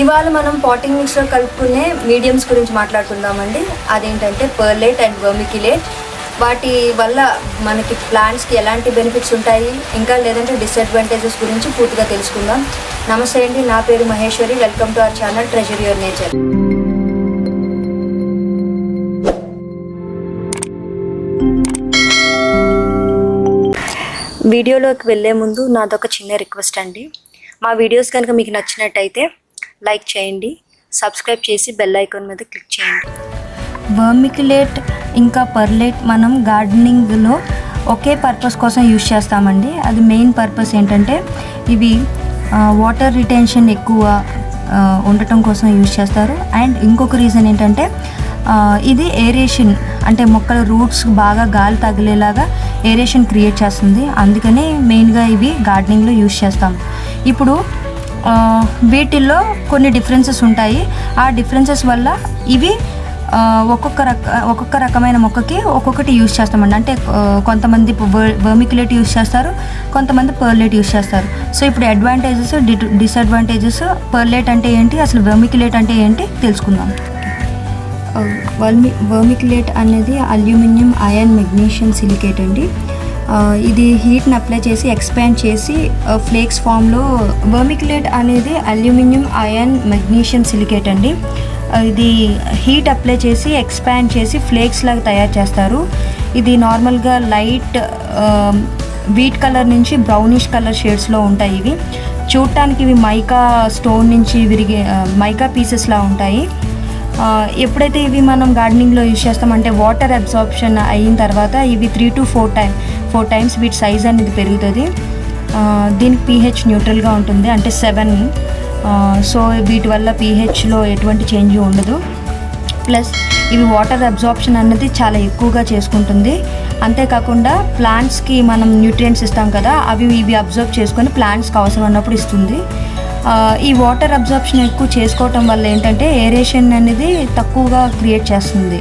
ఇవాళ మనం potting మిక్స్లో కలుపుకునే mediums గురించి మాట్లాడుకుందామండి. అదేంటంటే పర్లేట్ అండ్ వర్మికిలేట్. వాటి వల్ల మనకి ప్లాంట్స్కి ఎలాంటి బెనిఫిట్స్ ఉంటాయి? ఇంకా లేదంటే డిసడ్వాంటేజెస్ గురించి పూర్తిగా తెలుసుకుందాం. నమస్తే అండి నా పేరు Maheshwari. Welcome to our channel treasury your nature. వీడియోలోకి వెళ్ళే ముందు నాదొక చిన్న రిక్వెస్ట్ అండి. మా వీడియోస్ కనుక మీకు నచ్చినట్టయితే లైక్ చేయండి సబ్స్క్రైబ్ చేసి బెల్ ఐకాన్ మీద క్లిక్ చేయండి. వర్మిక్యులేట్ ఇంకా పర్లేట్ మనం గార్డెనింగ్లో ఒకే పర్పస్ కోసం యూజ్ చేస్తామండి. అది మెయిన్ పర్పస్ ఏంటంటే ఇవి వాటర్ రిటెన్షన్ ఎక్కువ ఉండటం కోసం యూజ్ చేస్తారు. అండ్ ఇంకొక రీజన్ ఏంటంటే ఇది ఏరేషన్ అంటే మొక్కల రూట్స్ బాగా గాలి తగిలేలాగా ఏరేషన్ క్రియేట్ చేస్తుంది. అందుకనే మెయిన్గా ఇవి గార్డెనింగ్లో యూజ్ చేస్తాం. ఇప్పుడు వీటిల్లో కొన్ని డిఫరెన్సెస్ ఉంటాయి. ఆ డిఫరెన్సెస్ వల్ల ఇవి ఒక్కొక్క రక ఒక్కొక్క రకమైన మొక్కకి ఒక్కొక్కటి యూజ్ చేస్తామండి. అంటే కొంతమంది వర్మిక్యులేట్ యూజ్ చేస్తారు కొంతమంది పర్లేట్ యూజ్ చేస్తారు. సో ఇప్పుడు అడ్వాంటేజెస్ డిసడ్వాంటేజెస్ పర్లేట్ అంటే ఏంటి అసలు వర్మిక్యులేట్ అంటే ఏంటి తెలుసుకుందాం. వర్మి వర్మిక్యులేట్ అనేది అల్యూమినియం అయన్ మెగ్నీషియం సిలికేట్ అండి. ఇది హీట్ని అప్లై చేసి ఎక్స్పాండ్ చేసి ఫ్లేక్స్ ఫామ్లో వర్మిక్యులేట్ అనేది అల్యూమినియం అయన్ మెగ్నీషియం సిలికేట్ అండి. ఇది హీట్ అప్లై చేసి ఎక్స్పాండ్ చేసి ఫ్లేక్స్ లాగా తయారు చేస్తారు. ఇది నార్మల్గా లైట్ వీట్ కలర్ నుంచి బ్రౌనిష్ కలర్ షేడ్స్లో ఉంటాయి ఇవి. చూడటానికి ఇవి మైకా స్టోన్ నుంచి విరిగే మైకా పీసెస్లా ఉంటాయి. ఎప్పుడైతే ఇవి మనం గార్డెనింగ్లో యూజ్ చేస్తామంటే వాటర్ అబ్జార్ప్షన్ అయిన తర్వాత ఇవి three to four time four times వీటి సైజ్ అనేది పెరుగుతుంది. దీనికి పీహెచ్ న్యూట్రల్గా ఉంటుంది. అంటే సెవెన్. సో వీటి వల్ల పీహెచ్లో ఎటువంటి చేంజ్ ఉండదు. ప్లస్ ఇవి వాటర్ అబ్జార్ప్షన్ అన్నది చాలా ఎక్కువగా చేసుకుంటుంది. అంతేకాకుండా ప్లాంట్స్కి మనం న్యూట్రియంట్స్ ఇస్తాం కదా అవి ఇవి అబ్జర్వ్ చేసుకొని ప్లాంట్స్కి అవసరం ఉన్నప్పుడు ఇస్తుంది. ఈ వాటర్ అబ్జార్ప్షన్ ఎక్కువ చేసుకోవటం వల్ల ఏంటంటే ఏరేషన్ అనేది తక్కువగా క్రియేట్ చేస్తుంది.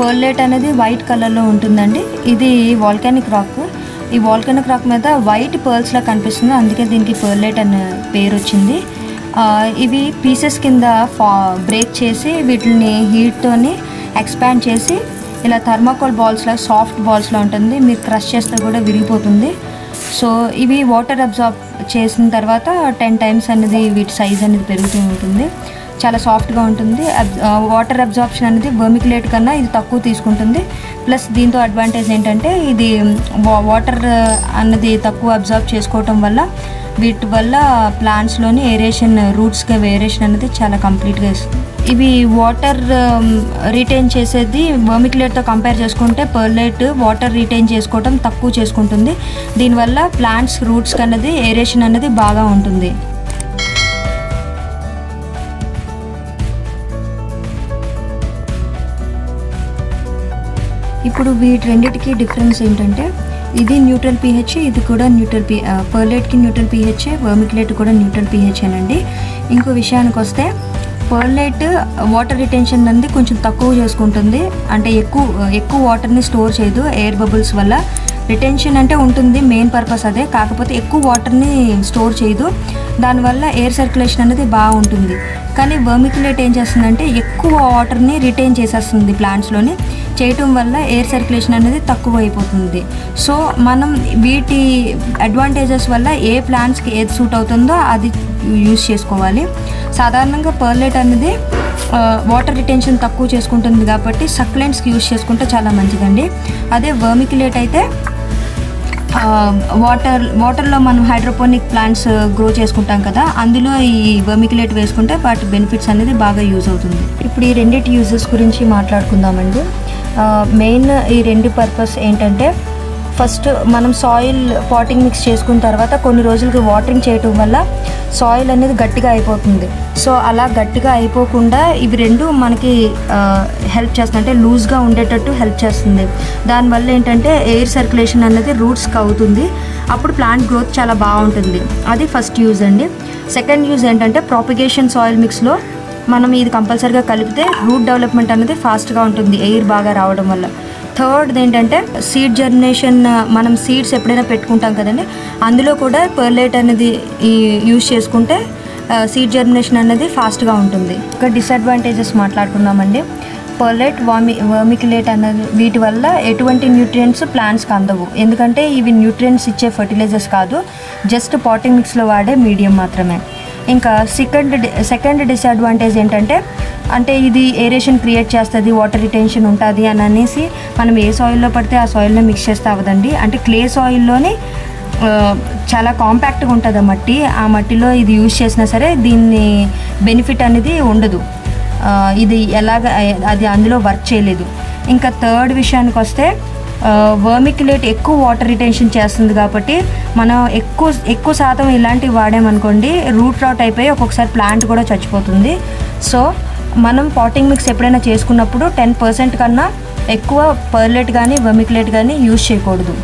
పర్లేట్ అనేది వైట్ కలర్లో ఉంటుందండి. ఇది వాల్కానిక్ రాక్. ఈ వాల్కానిక్ రాక్ మీద వైట్ పర్ల్స్లా కనిపిస్తుంది. అందుకే దీనికి పర్లేట్ అనే పేరు వచ్చింది ఇవి పీసెస్ కింద ఫా బ్రేక్ చేసి వీటిని హీట్తోని ఎక్స్పాండ్ చేసి ఇలా థర్మాకోల్ బాల్స్లా సాఫ్ట్ బాల్స్లా ఉంటుంది. మీరు క్రష్ చేస్తే కూడా విరిగిపోతుంది. సో ఇవి వాటర్ అబ్జార్బ్ చేసిన తర్వాత టెన్ టైమ్స్ అనేది వీటి సైజ్ అనేది పెరుగుతూ ఉంటుంది. చాలా సాఫ్ట్గా ఉంటుంది. వాటర్ అబ్జార్ప్షన్ అనేది వర్మిక్లేట్ కన్నా ఇది తక్కువ తీసుకుంటుంది. ప్లస్ దీంతో అడ్వాంటేజ్ ఏంటంటే ఇది వాటర్ అన్నది తక్కువ అబ్జార్బ్ చేసుకోవటం వల్ల వీటి వల్ల ప్లాంట్స్లోని ఏరేషన్ రూట్స్కి ఏరేషన్ అనేది చాలా కంప్లీట్గా ఇస్తుంది ఇవి వాటర్ రిటైన్ చేసేది వర్మిక్లేట్తో కంపేర్ చేసుకుంటే పర్లేట్ వాటర్ రిటైన్ చేసుకోవటం తక్కువ చేసుకుంటుంది. దీనివల్ల ప్లాంట్స్ రూట్స్కి అనేది ఏరేషన్ అనేది బాగా ఉంటుంది. ఇప్పుడు వీటి రెండింటికి డిఫరెన్స్ ఏంటంటే ఇది న్యూట్రల్ పీహెచ్ ఇది కూడా న్యూట్రల్ పీ పర్లేట్కి న్యూట్రల్ పీహెచ్ వర్మిక్లేట్ కూడా న్యూట్రల్ పీహెచ్ అండి ఇంకో విషయానికి వస్తే పర్లేట్ వాటర్ రిటెన్షన్ అనేది కొంచెం తక్కువ చేసుకుంటుంది. అంటే ఎక్కువ ఎక్కువ వాటర్ని స్టోర్ చేయదు ఎయిర్ బబుల్స్ వల్ల. రిటెన్షన్ అంటే ఉంటుంది మెయిన్ పర్పస్ అదే. కాకపోతే ఎక్కువ వాటర్ని స్టోర్ చేయదు. దానివల్ల ఎయిర్ సర్క్యులేషన్ అనేది బాగుంటుంది. కానీ వర్మిక్యులేట్ ఏం చేస్తుందంటే ఎక్కువ వాటర్ని రిటైన్ చేసేస్తుంది ప్లాంట్స్లోని చేయటం వల్ల ఎయిర్ సర్క్యులేషన్ అనేది తక్కువ అయిపోతుంది సో మనం వీటి అడ్వాంటేజెస్ వల్ల ఏ ప్లాంట్స్కి ఏది సూట్ అవుతుందో అది యూస్ చేసుకోవాలి. సాధారణంగా పర్లేట్ అనేది వాటర్ రిటెన్షన్ తక్కువ చేసుకుంటుంది కాబట్టి సక్లెంట్స్కి యూస్ చేసుకుంటే చాలా మంచిదండి. అదే వర్మిక్యులేట్ అయితే వాటర్ వాటర్లో మనం హైడ్రోపోనిక్ ప్లాంట్స్ గ్రో చేసుకుంటాం కదా అందులో ఈ వర్మిక్యులేట్ వేసుకుంటే వాటి బెనిఫిట్స్ అనేది బాగా యూజ్ అవుతుంది. ఇప్పుడు ఈ రెండింటి యూజెస్ గురించి మాట్లాడుకుందామండి. మెయిన్ ఈ రెండు పర్పస్ ఏంటంటే ఫస్ట్ మనం సాయిల్ పాటింగ్ మిక్స్ చేసుకున్న తర్వాత కొన్ని రోజులకి వాటరింగ్ చేయటం వల్ల సాయిల్ అనేది గట్టిగా అయిపోతుంది. సో అలా గట్టిగా అయిపోకుండా ఇవి రెండు మనకి హెల్ప్ చేస్తుంది అంటే లూజ్గా ఉండేటట్టు హెల్ప్ చేస్తుంది. దానివల్ల ఏంటంటే ఎయిర్ సర్క్యులేషన్ అనేది రూట్స్కి అవుతుంది. అప్పుడు ప్లాంట్ గ్రోత్ చాలా బాగుంటుంది. అది ఫస్ట్ యూజ్ అండి. సెకండ్ యూజ్ ఏంటంటే ప్రాపిగేషన్ సాయిల్ మిక్స్లో మనం ఇది కంపల్సరీగా కలిపితే రూట్ డెవలప్మెంట్ అనేది ఫాస్ట్గా ఉంటుంది ఎయిర్ బాగా రావడం వల్ల. థర్డ్ ఏంటంటే సీడ్ జర్మినేషన్ మనం సీడ్స్ ఎప్పుడైనా పెట్టుకుంటాం కదండి అందులో కూడా పర్లేట్ అనేది ఈ యూజ్ చేసుకుంటే సీడ్ జర్మినేషన్ అనేది ఫాస్ట్గా ఉంటుంది. ఇంకా డిసడ్వాంటేజెస్ మాట్లాడుకుందామండి. పర్లేట్ వామి వర్మిక్యులేట్ అన్నది వీటి వల్ల ఎటువంటి న్యూట్రియంట్స్ ప్లాంట్స్కి అందవు. ఎందుకంటే ఇవి న్యూట్రియంట్స్ ఇచ్చే ఫర్టిలైజర్స్ కాదు జస్ట్ పాటింగ్ మిక్స్లో వాడే మీడియం మాత్రమే. ఇంకా సెకండ్ సెకండ్ డిసడ్వాంటేజ్ ఏంటంటే అంటే ఇది ఏరేషన్ క్రియేట్ చేస్తుంది వాటర్ రిటెన్షన్ ఉంటుంది అని అనేసి మనం ఏ సాయిల్లో పడితే ఆ సాయిల్లో మిక్స్ చేస్తే అవ్వదండి. అంటే క్లే సాయిల్లోనే చాలా కాంపాక్ట్గా ఉంటుంది ఆ మట్టి. ఆ మట్టిలో ఇది యూజ్ చేసినా సరే దీన్ని బెనిఫిట్ అనేది ఉండదు. ఇది ఎలాగ అది అందులో వర్క్ చేయలేదు. ఇంకా థర్డ్ విషయానికి వస్తే వర్మిక్యులేట్ ఎక్కువ వాటర్ రిటెన్షన్ చేస్తుంది కాబట్టి మనం ఎక్కువ ఎక్కువ శాతం ఇలాంటివి వాడామనుకోండి రూట్ రాట్ అయిపోయి ఒక్కొక్కసారి ప్లాంట్ కూడా చచ్చిపోతుంది. సో మనం పాటింగ్ మిక్స్ ఎప్పుడైనా చేసుకున్నప్పుడు టెన్ పర్సెంట్ కన్నా ఎక్కువ పర్లెట్ కానీ వర్మిక్యులేట్ కానీ యూజ్ చేయకూడదు.